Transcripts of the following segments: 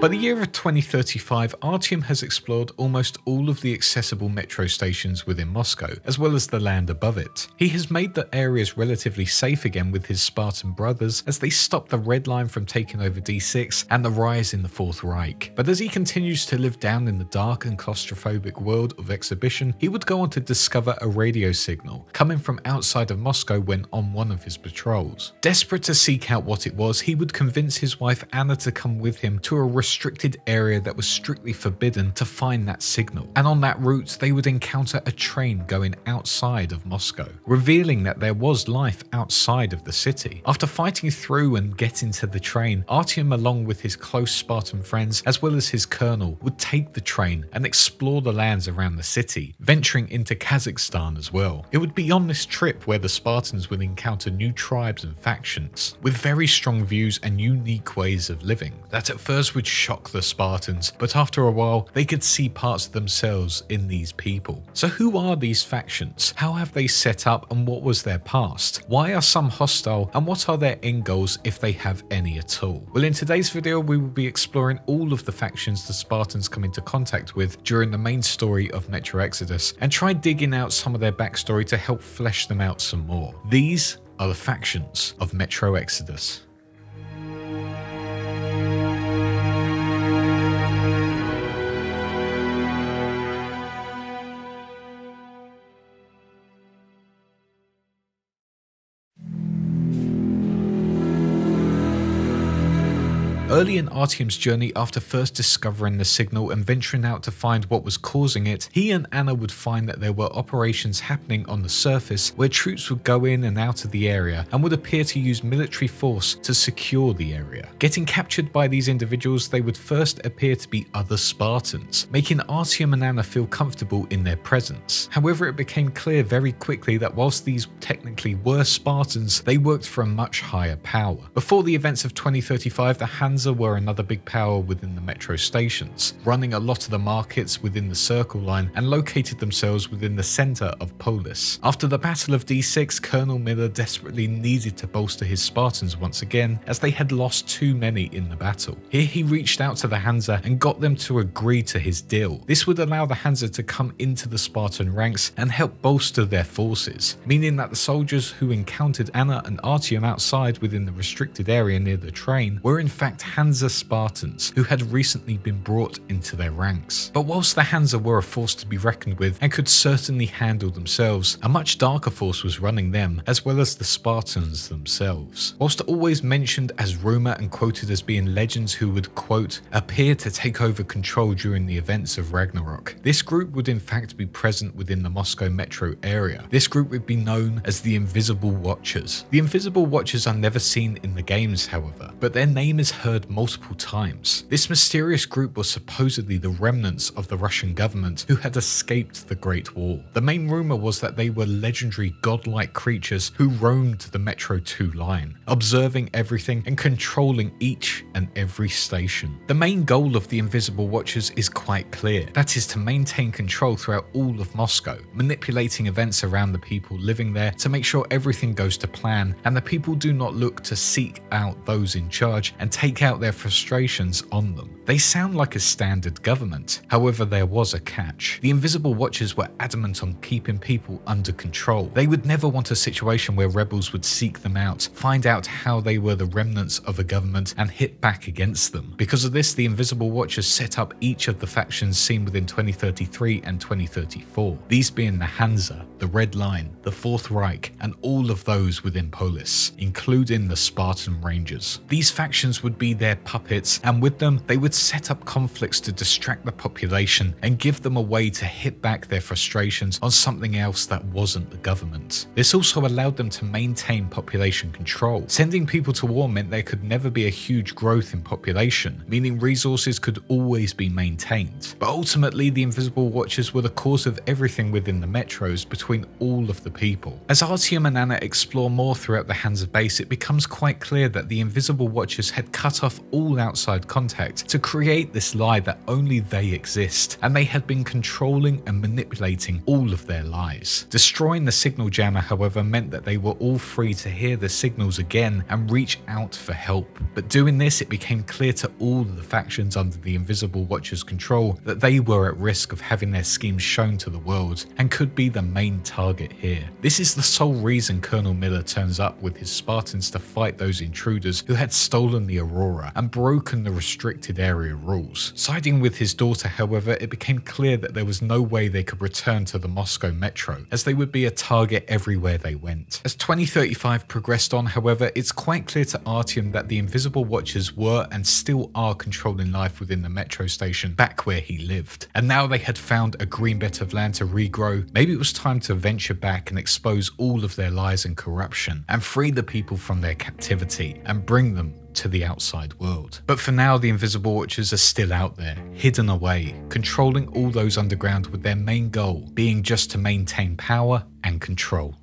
By the year of 2035, Artyom has explored almost all of the accessible metro stations within Moscow, as well as the land above it. He has made the areas relatively safe again with his Spartan brothers as they stop the Red Line from taking over D6 and the rise in the Fourth Reich. But as he continues to live down in the dark and claustrophobic world of exhibition, he would go on to discover a radio signal coming from outside of Moscow when on one of his patrols. Desperate to seek out what it was, he would convince his wife Anna to come with him to a restricted area that was strictly forbidden to find that signal. And on that route, they would encounter a train going outside of Moscow, revealing that there was life outside of the city. After fighting through and getting to the train, Artyom, along with his close Spartan friends, as well as his colonel, would take the train and explore the lands around the city, venturing into Kazakhstan as well. It would be on this trip where the Spartans would encounter new tribes and factions, with very strong views and unique ways of living, that at first would shock the Spartans, but after a while, they could see parts of themselves in these people. So, who are these factions? How have they set up, and what was their past? Why are some hostile, and what are their end goals if they have any at all? Well, in today's video, we will be exploring all of the factions the Spartans come into contact with during the main story of Metro Exodus and try digging out some of their backstory to help flesh them out some more. These are the factions of Metro Exodus. Early in Artyom's journey, after first discovering the signal and venturing out to find what was causing it, he and Anna would find that there were operations happening on the surface where troops would go in and out of the area and would appear to use military force to secure the area. Getting captured by these individuals, they would first appear to be other Spartans, making Artyom and Anna feel comfortable in their presence. However, it became clear very quickly that whilst these technically were Spartans, they worked for a much higher power. Before the events of 2035, the Hansa Hansa were another big power within the metro stations, running a lot of the markets within the Circle Line and located themselves within the centre of Polis. After the Battle of D6, Colonel Miller desperately needed to bolster his Spartans once again, as they had lost too many in the battle. Here he reached out to the Hansa and got them to agree to his deal. This would allow the Hansa to come into the Spartan ranks and help bolster their forces, meaning that the soldiers who encountered Anna and Artyom outside within the restricted area near the train were in fact Hansa Spartans, who had recently been brought into their ranks. But whilst the Hansa were a force to be reckoned with and could certainly handle themselves, a much darker force was running them, as well as the Spartans themselves. Whilst always mentioned as rumour and quoted as being legends who would, quote, appear to take over control during the events of Ragnarok, this group would in fact be present within the Moscow metro area. This group would be known as the Invisible Watchers. The Invisible Watchers are never seen in the games, however, but their name is heard multiple times. This mysterious group was supposedly the remnants of the Russian government who had escaped the Great War. The main rumour was that they were legendary godlike creatures who roamed the Metro 2 line, observing everything and controlling each and every station. The main goal of the Invisible Watchers is quite clear, that is to maintain control throughout all of Moscow, manipulating events around the people living there to make sure everything goes to plan and the people do not look to seek out those in charge and take out their frustrations on them. They sound like a standard government. However, there was a catch. The Invisible Watchers were adamant on keeping people under control. They would never want a situation where rebels would seek them out, find out how they were the remnants of a government, and hit back against them. Because of this, the Invisible Watchers set up each of the factions seen within 2033 and 2034, these being the Hansa, the Red Line, the Fourth Reich, and all of those within Polis, including the Spartan Rangers. These factions would be their puppets, and with them, they would set up conflicts to distract the population and give them a way to hit back their frustrations on something else that wasn't the government. This also allowed them to maintain population control. Sending people to war meant there could never be a huge growth in population, meaning resources could always be maintained. But ultimately, the Invisible Watchers were the cause of everything within the metros between all of the people. As Artyom and Anna explore more throughout the Hansa base, it becomes quite clear that the Invisible Watchers had cut off off all outside contact to create this lie that only they exist, and they had been controlling and manipulating all of their lies. Destroying the signal jammer, however, meant that they were all free to hear the signals again and reach out for help. But doing this, it became clear to all the factions under the Invisible Watcher's control that they were at risk of having their schemes shown to the world and could be the main target here. This is the sole reason Colonel Miller turns up with his Spartans to fight those intruders who had stolen the Aurora and broken the restricted area rules. Siding with his daughter, however, it became clear that there was no way they could return to the Moscow metro, as they would be a target everywhere they went. As 2035 progressed on, however, it's quite clear to Artyom that the Invisible Watchers were and still are controlling life within the metro station back where he lived. And now they had found a green bit of land to regrow, maybe it was time to venture back and expose all of their lies and corruption and free the people from their captivity and bring them to the outside world. But for now, the Invisible Watchers are still out there, hidden away, controlling all those underground with their main goal being just to maintain power and control.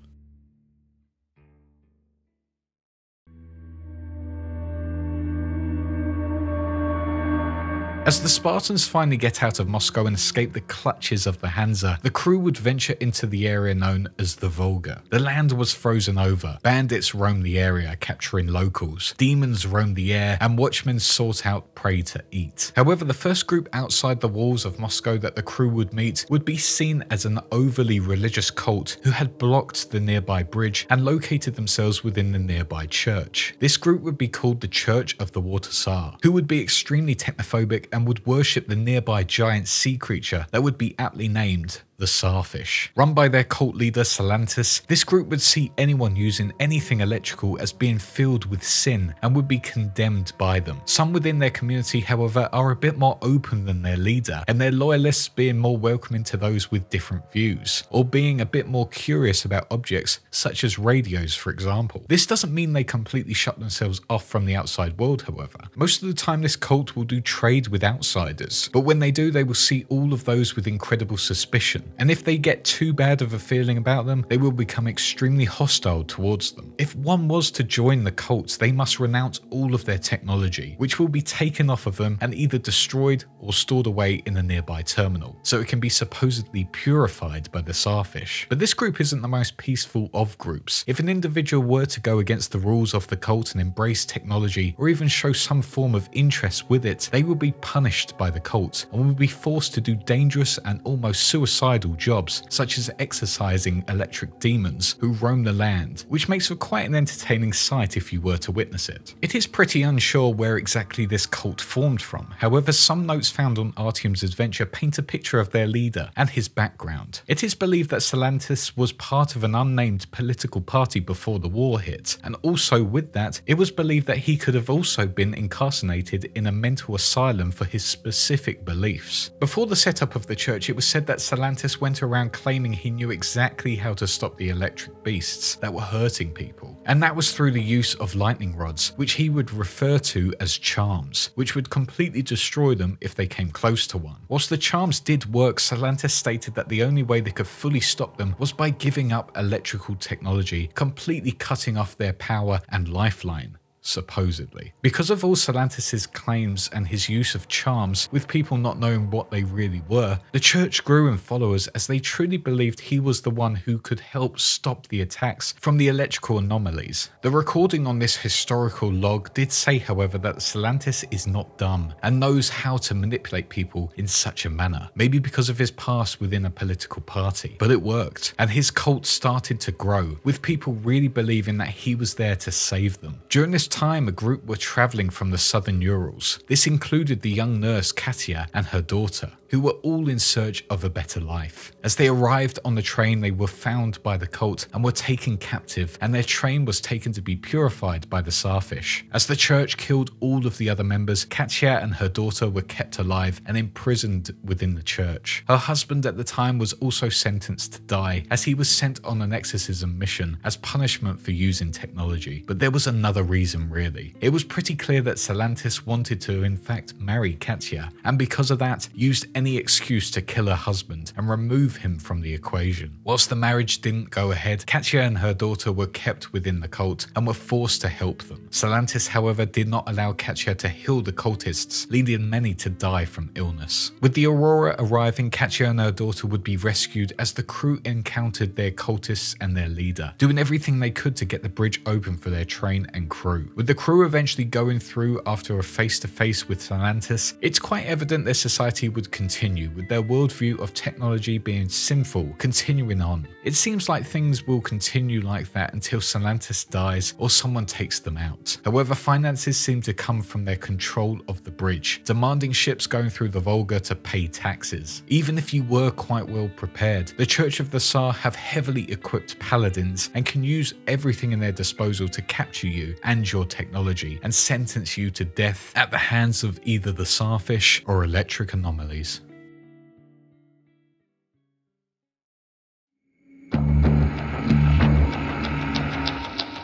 As the Spartans finally get out of Moscow and escape the clutches of the Hansa, the crew would venture into the area known as the Volga. The land was frozen over, bandits roamed the area, capturing locals, demons roamed the air, and watchmen sought out prey to eat. However, the first group outside the walls of Moscow that the crew would meet would be seen as an overly religious cult who had blocked the nearby bridge and located themselves within the nearby church. This group would be called the Church of the Water Tsar, who would be extremely technophobic and would worship the nearby giant sea creature that would be aptly named the Tsarfish. Run by their cult leader Silantius, this group would see anyone using anything electrical as being filled with sin and would be condemned by them. Some within their community, however, are a bit more open than their leader, and their loyalists being more welcoming to those with different views, or being a bit more curious about objects such as radios, for example. This doesn't mean they completely shut themselves off from the outside world, however. Most of the time, this cult will do trade with outsiders, but when they do, they will see all of those with incredible suspicion and if they get too bad of a feeling about them, they will become extremely hostile towards them. If one was to join the cults, they must renounce all of their technology, which will be taken off of them and either destroyed or stored away in a nearby terminal, so it can be supposedly purified by the Tsarfish. But this group isn't the most peaceful of groups. If an individual were to go against the rules of the cult and embrace technology, or even show some form of interest with it, they will be punished by the cult and will be forced to do dangerous and almost suicidal jobs, such as exorcising electric demons who roam the land, which makes for quite an entertaining sight if you were to witness it. It is pretty unsure where exactly this cult formed from, however, some notes found on Artyom's adventure paint a picture of their leader and his background. It is believed that Silantius was part of an unnamed political party before the war hit, and also with that, it was believed that he could have also been incarcerated in a mental asylum for his specific beliefs. Before the setup of the church, it was said that Silantius went around claiming he knew exactly how to stop the electric beasts that were hurting people, and that was through the use of lightning rods, which he would refer to as charms, which would completely destroy them if they came close to one. Whilst the charms did work, Silantius stated that the only way they could fully stop them was by giving up electrical technology, completely cutting off their power and lifeline supposedly. Because of all Silantius' claims and his use of charms, with people not knowing what they really were, the church grew in followers as they truly believed he was the one who could help stop the attacks from the electrical anomalies. The recording on this historical log did say, however, that Silantius is not dumb and knows how to manipulate people in such a manner, maybe because of his past within a political party. But it worked, and his cult started to grow, with people really believing that he was there to save them. During this time, a group were traveling from the southern Urals. This included the young nurse Katya and her daughter who were all in search of a better life. As they arrived on the train, they were found by the cult and were taken captive, and their train was taken to be purified by the Tsarfish. As the church killed all of the other members, Katya and her daughter were kept alive and imprisoned within the church. Her husband at the time was also sentenced to die, as he was sent on an exorcism mission as punishment for using technology. But there was another reason, really. It was pretty clear that Silantius wanted to, in fact, marry Katya, and because of that, used any excuse to kill her husband and remove him from the equation. Whilst the marriage didn't go ahead, Katya and her daughter were kept within the cult and were forced to help them. Silantius, however, did not allow Katya to heal the cultists, leading many to die from illness. With the Aurora arriving, Katya and her daughter would be rescued as the crew encountered their cultists and their leader, doing everything they could to get the bridge open for their train and crew. With the crew eventually going through after a face to face with Silantius, it's quite evident their society would continue, with their worldview of technology being sinful continuing on. It seems like things will continue like that until Silantius dies or someone takes them out. However, finances seem to come from their control of the bridge, demanding ships going through the Volga to pay taxes. Even if you were quite well prepared, the Church of the Tsar have heavily equipped paladins and can use everything in their disposal to capture you and your technology and sentence you to death at the hands of either the Tsarfish or electric anomalies.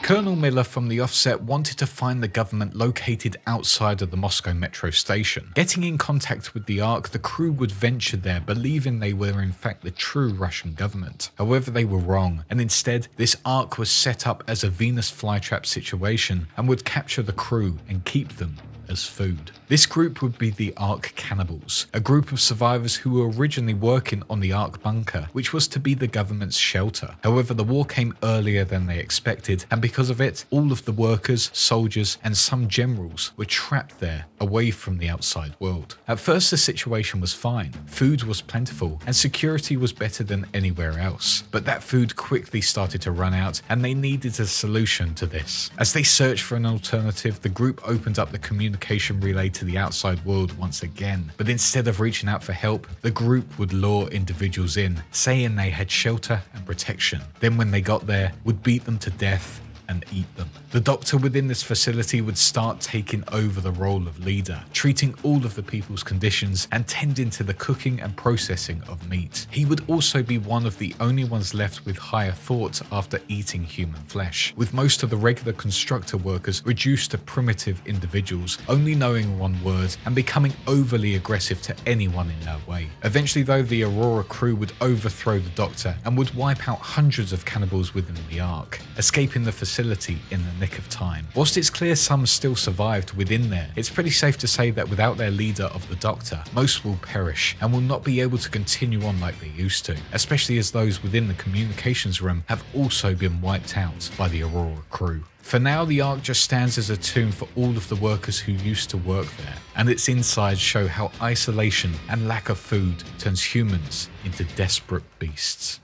Colonel Miller from the offset wanted to find the government located outside of the Moscow metro station. Getting in contact with the Ark, the crew would venture there believing they were in fact the true Russian government. However, they were wrong, and instead, this Ark was set up as a Venus flytrap situation and would capture the crew and keep them as food. This group would be the Ark Cannibals, a group of survivors who were originally working on the Ark bunker, which was to be the government's shelter. However, the war came earlier than they expected, and because of it, all of the workers, soldiers, and some generals were trapped there, away from the outside world. At first, the situation was fine. Food was plentiful, and security was better than anywhere else. But that food quickly started to run out, and they needed a solution to this. As they searched for an alternative, the group opened up the communication relay to the outside world once again. But instead of reaching out for help, the group would lure individuals in, saying they had shelter and protection. Then, when they got there, would beat them to death and eat them. The doctor within this facility would start taking over the role of leader, treating all of the people's conditions and tending to the cooking and processing of meat. He would also be one of the only ones left with higher thoughts after eating human flesh, with most of the regular constructor workers reduced to primitive individuals, only knowing one word and becoming overly aggressive to anyone in their way. Eventually, though, the Aurora crew would overthrow the doctor and would wipe out hundreds of cannibals within the Ark, escaping the facility in the nick of time. Whilst it's clear some still survived within there, it's pretty safe to say that without their leader of the Doctor, most will perish and will not be able to continue on like they used to, especially as those within the communications room have also been wiped out by the Aurora crew. For now, the Ark just stands as a tomb for all of the workers who used to work there, and its insides show how isolation and lack of food turns humans into desperate beasts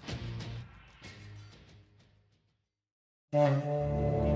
and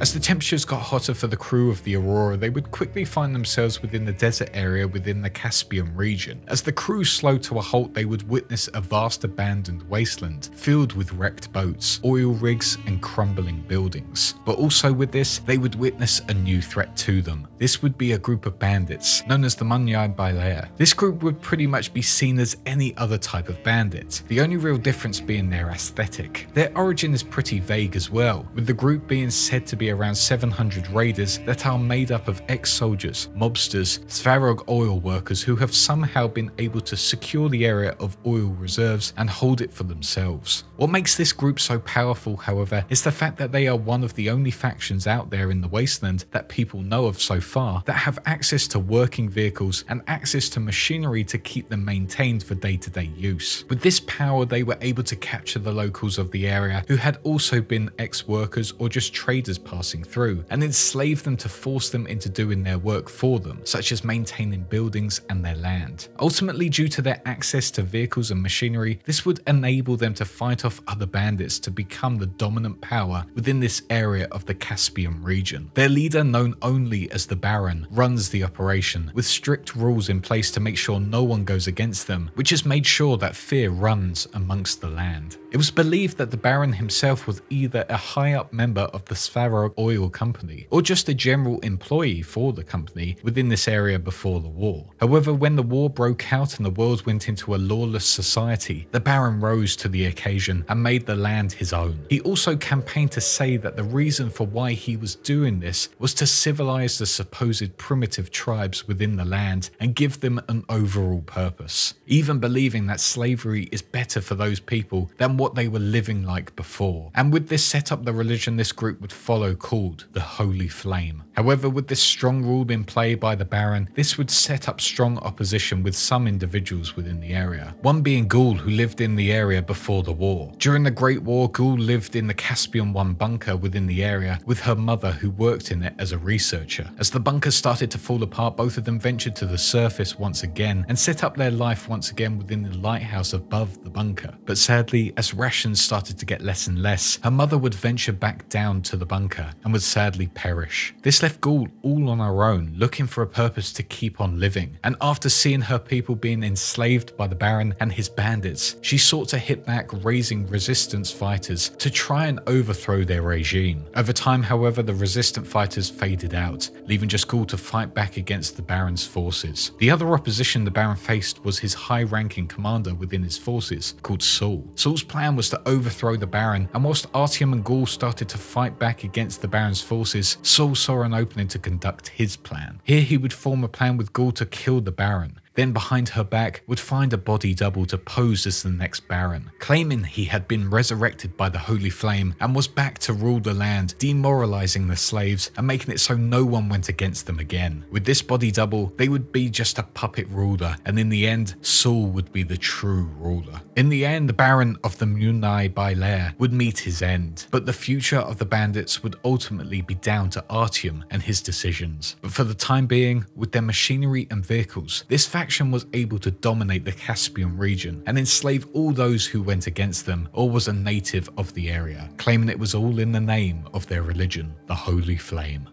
as the temperatures got hotter for the crew of the Aurora, they would quickly find themselves within the desert area within the Caspian region. As the crew slowed to a halt, they would witness a vast abandoned wasteland filled with wrecked boats, oil rigs, and crumbling buildings. But also with this, they would witness a new threat to them. This would be a group of bandits known as the Munai-Bailer. This group would pretty much be seen as any other type of bandit, the only real difference being their aesthetic. Their origin is pretty vague as well, with the group being said to be around 700 raiders that are made up of ex-soldiers, mobsters, Svarog oil workers who have somehow been able to secure the area of oil reserves and hold it for themselves. What makes this group so powerful, however, is the fact that they are one of the only factions out there in the wasteland that people know of so far that have access to working vehicles and access to machinery to keep them maintained for day-to-day use. With this power, they were able to capture the locals of the area who had also been ex-workers or just traders passing through, and enslave them to force them into doing their work for them, such as maintaining buildings and their land. Ultimately, due to their access to vehicles and machinery, this would enable them to fight off other bandits to become the dominant power within this area of the Caspian region. Their leader, known only as the Baron, runs the operation, with strict rules in place to make sure no one goes against them, which has made sure that fear runs amongst the land. It was believed that the Baron himself was either a high up member of the Svarog oil company, or just a general employee for the company within this area before the war. However, when the war broke out and the world went into a lawless society, the Baron rose to the occasion and made the land his own. He also campaigned to say that the reason for why he was doing this was to civilize the supposed primitive tribes within the land and give them an overall purpose, even believing that slavery is better for those people than what they were living like before. And with this setup, the religion this group would follow called the Holy Flame. However, with this strong rule in play by the Baron, this would set up strong opposition with some individuals within the area. One being Ghoul, who lived in the area before the war. During the Great War, Ghoul lived in the Caspian 1 bunker within the area with her mother, who worked in it as a researcher. As the bunker started to fall apart, both of them ventured to the surface once again and set up their life once again within the lighthouse above the bunker. But sadly, as rations started to get less and less, her mother would venture back down to the bunker and would sadly perish. This left Ghoul all on her own, looking for a purpose to keep on living. And after seeing her people being enslaved by the Baron and his bandits, she sought to hit back, raising resistance fighters to try and overthrow their regime. Over time, however, the resistant fighters faded out, leaving just Ghoul to fight back against the Baron's forces. The other opposition the Baron faced was his high ranking commander within his forces, called Saul. Saul's plan was to overthrow the Baron, and whilst Artyom and Ghoul started to fight back against the Baron's forces, Saul saw an opening to conduct his plan. Here he would form a plan with Ghoul to kill the Baron, then behind her back would find a body double to pose as the next Baron, claiming he had been resurrected by the Holy Flame and was back to rule the land, demoralizing the slaves and making it so no one went against them again. With this body double, they would be just a puppet ruler, and in the end, Saul would be the true ruler. In the end, the Baron of the Munai-Bailer would meet his end, but the future of the bandits would ultimately be down to Artyom and his decisions. But for the time being, with their machinery and vehicles, this faction was able to dominate the Caspian region and enslave all those who went against them or was a native of the area, claiming it was all in the name of their religion, the Holy Flame.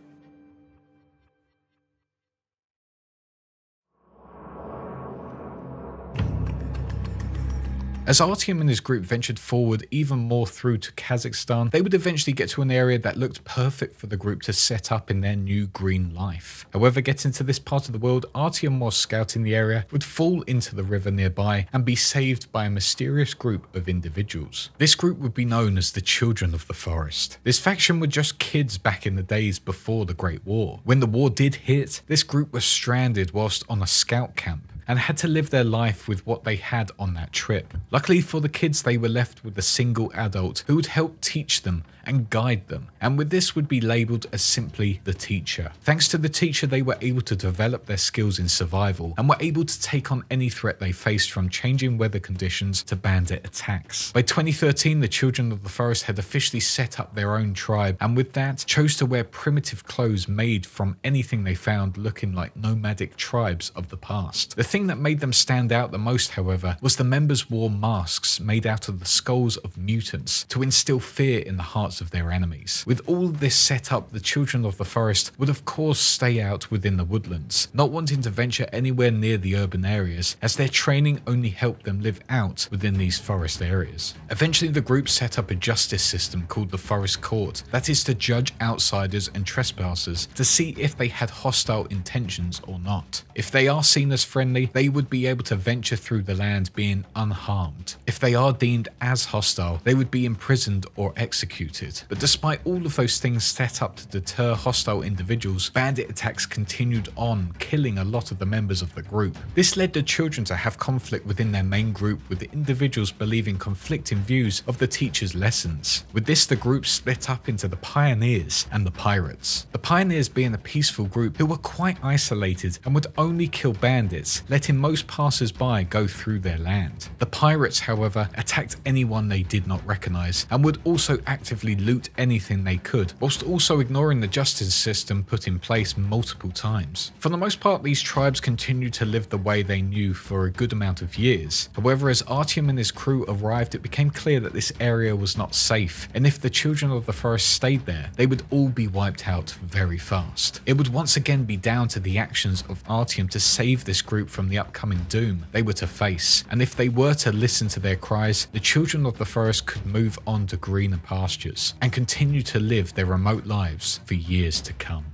As Artyom and his group ventured forward even more through to Kazakhstan, they would eventually get to an area that looked perfect for the group to set up in their new green life. However, getting to this part of the world, Artyom while scouting the area would fall into the river nearby and be saved by a mysterious group of individuals. This group would be known as the Children of the Forest. This faction were just kids back in the days before the Great War. When the war did hit, this group was stranded whilst on a scout camp and had to live their life with what they had on that trip. Luckily for the kids, they were left with a single adult who would help teach them and guide them, and with this would be labelled as simply the teacher. Thanks to the teacher, they were able to develop their skills in survival and were able to take on any threat they faced from changing weather conditions to bandit attacks. By 2013, the Children of the Forest had officially set up their own tribe, and with that, chose to wear primitive clothes made from anything they found looking like nomadic tribes of the past. The thing that made them stand out the most, however, was the members wore masks made out of the skulls of mutants to instill fear in the hearts of their enemies. With all this set up, the children of the forest would of course stay out within the woodlands, not wanting to venture anywhere near the urban areas, as their training only helped them live out within these forest areas. Eventually, the group set up a justice system called the Forest Court, that is to judge outsiders and trespassers to see if they had hostile intentions or not. If they are seen as friendly, they would be able to venture through the land being unharmed. If they are deemed as hostile, they would be imprisoned or executed. But despite all of those things set up to deter hostile individuals, bandit attacks continued on, killing a lot of the members of the group. This led the children to have conflict within their main group, with the individuals believing conflicting views of the teacher's lessons. With this, the group split up into the pioneers and the pirates. The pioneers being a peaceful group who were quite isolated and would only kill bandits, letting most passers-by go through their land. The pirates, however, attacked anyone they did not recognize and would also actively loot anything they could, whilst also ignoring the justice system put in place multiple times. For the most part, these tribes continued to live the way they knew for a good amount of years. However, as Artyom and his crew arrived, it became clear that this area was not safe, and if the children of the forest stayed there, they would all be wiped out very fast. It would once again be down to the actions of Artyom to save this group from the upcoming doom they were to face, and if they were to listen to their cries, the children of the forest could move on to greener pastures and continue to live their remote lives for years to come.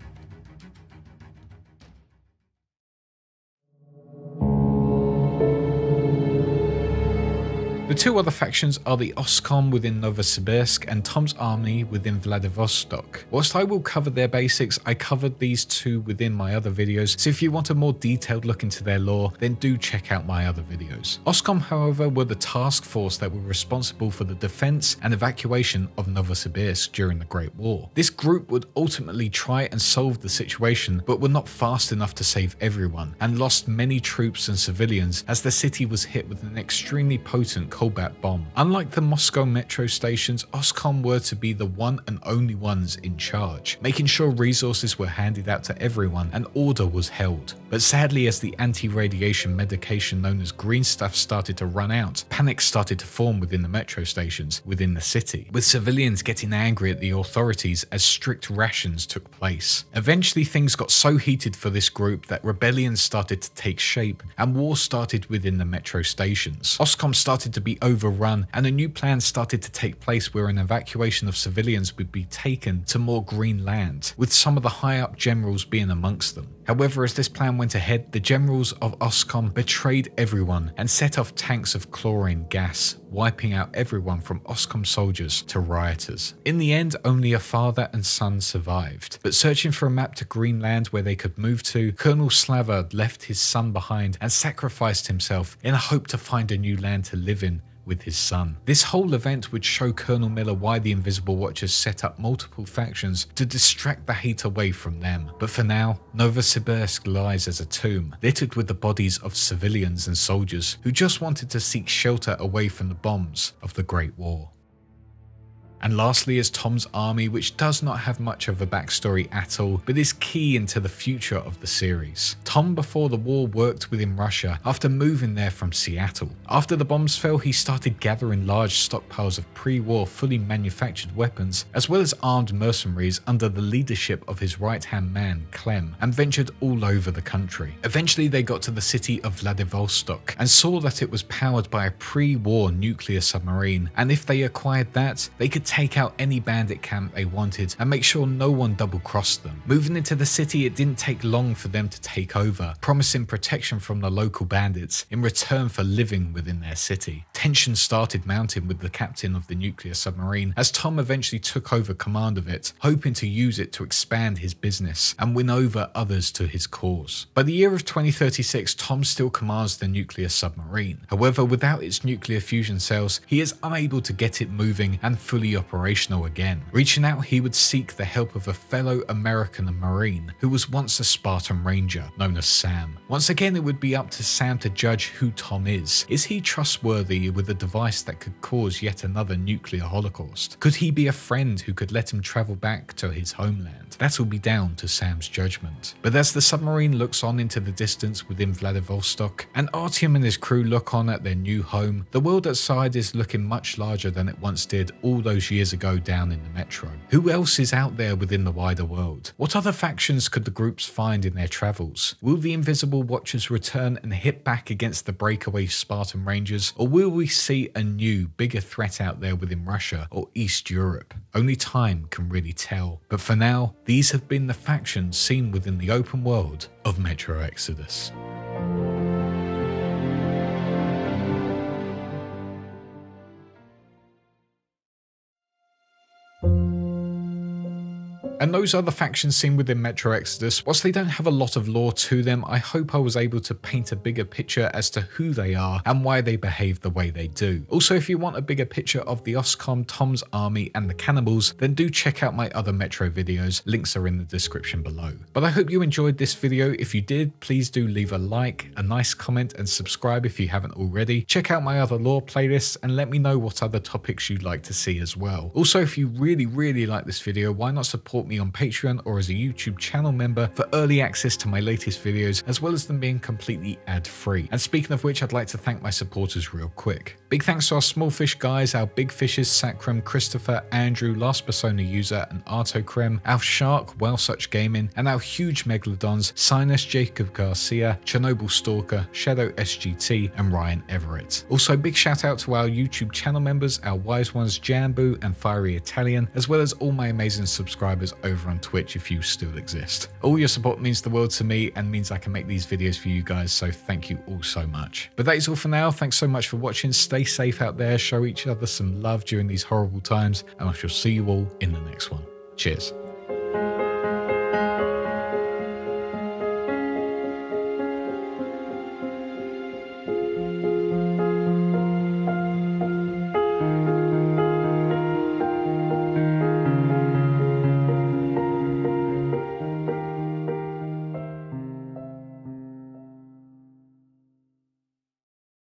The two other factions are the Oskom within Novosibirsk and Tom's army within Vladivostok. Whilst I will cover their basics, I covered these two within my other videos, so if you want a more detailed look into their lore, then do check out my other videos. Oskom, however, were the task force that were responsible for the defense and evacuation of Novosibirsk during the Great War. This group would ultimately try and solve the situation, but were not fast enough to save everyone, and lost many troops and civilians as the city was hit with an extremely potent cobalt bomb. Unlike the Moscow metro stations, Oskom were to be the one and only ones in charge, making sure resources were handed out to everyone and order was held. But sadly, as the anti-radiation medication known as green stuff started to run out, panic started to form within the metro stations within the city, with civilians getting angry at the authorities as strict rations took place. Eventually, things got so heated for this group that rebellions started to take shape and war started within the metro stations. Oskom started to be overrun, and a new plan started to take place where an evacuation of civilians would be taken to more green land, with some of the high up generals being amongst them. However, as this plan went ahead, the generals of Oskom betrayed everyone and set off tanks of chlorine gas, wiping out everyone from Oskom soldiers to rioters. In the end, only a father and son survived. But searching for a map to Greenland where they could move to, Colonel Slaver left his son behind and sacrificed himself in a hope to find a new land to live in with his son. This whole event would show Colonel Miller why the Invisible Watchers set up multiple factions to distract the hate away from them. But for now, Novosibirsk lies as a tomb, littered with the bodies of civilians and soldiers who just wanted to seek shelter away from the bombs of the Great War. And lastly is Tom's army, which does not have much of a backstory at all, but is key into the future of the series. Tom before the war worked within Russia after moving there from Seattle. After the bombs fell, he started gathering large stockpiles of pre-war fully manufactured weapons, as well as armed mercenaries under the leadership of his right-hand man, Clem, and ventured all over the country. Eventually they got to the city of Vladivostok and saw that it was powered by a pre-war nuclear submarine, and if they acquired that, they could take out any bandit camp they wanted and make sure no one double crossed them. Moving into the city, it didn't take long for them to take over, promising protection from the local bandits in return for living within their city. Tension started mounting with the captain of the nuclear submarine as Tom eventually took over command of it, hoping to use it to expand his business and win over others to his cause. By the year of 2036, Tom still commands the nuclear submarine. However, without its nuclear fusion cells, he is unable to get it moving and fully operational again. Reaching out, he would seek the help of a fellow American Marine who was once a Spartan Ranger, known as Sam. Once again, it would be up to Sam to judge who Tom is. Is he trustworthy with a device that could cause yet another nuclear holocaust? Could he be a friend who could let him travel back to his homeland? That will be down to Sam's judgment. But as the submarine looks on into the distance within Vladivostok, and Artyom and his crew look on at their new home, the world outside is looking much larger than it once did all those years ago down in the metro. Who else is out there within the wider world? What other factions could the groups find in their travels? Will the Invisible Watchers return and hit back against the breakaway Spartan Rangers, or will we see a new, bigger threat out there within Russia or East Europe? Only time can really tell. But for now, these have been the factions seen within the open world of Metro Exodus. And those other factions seen within Metro Exodus, whilst they don't have a lot of lore to them, I hope I was able to paint a bigger picture as to who they are and why they behave the way they do. Also, if you want a bigger picture of the Oskom, Tom's Army and the Cannibals, then do check out my other Metro videos, links are in the description below. But I hope you enjoyed this video, if you did, please do leave a like, a nice comment and subscribe if you haven't already. Check out my other lore playlists and let me know what other topics you'd like to see as well. Also, if you really, really like this video, why not support me me on Patreon or as a YouTube channel member for early access to my latest videos, as well as them being completely ad free. And speaking of which, I'd like to thank my supporters real quick. Big thanks to our small fish guys, our big fishes, Sacrum, Christopher, Andrew, Last Persona user, and Artocrem, our shark, Well Such Gaming, and our huge megalodons, Sinus, Jacob Garcia, Chernobyl Stalker, Shadow SGT, and Ryan Everett. Also, big shout out to our YouTube channel members, our wise ones Jambu and Fiery Italian, as well as all my amazing subscribers over on Twitch if you still exist. All your support means the world to me and means I can make these videos for you guys, so thank you all so much. But that is all for now. Thanks so much for watching. Stay safe out there, show each other some love during these horrible times, and I shall see you all in the next one. Cheers.